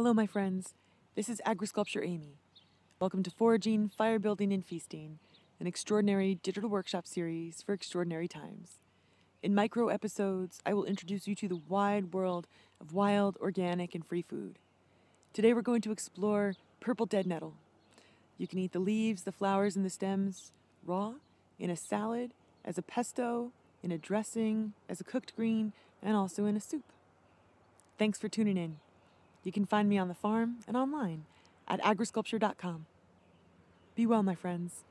Hello, my friends. This is AgriSculpture Amy. Welcome to Foraging, Fire Building, and Feasting, an extraordinary digital workshop series for extraordinary times. In micro episodes, I will introduce you to the wide world of wild, organic, and free food. Today, we're going to explore purple dead nettle. You can eat the leaves, the flowers, and the stems raw, in a salad, as a pesto, in a dressing, as a cooked green, and also in a soup. Thanks for tuning in. You can find me on the farm and online at agrisculpture.com. Be well, my friends.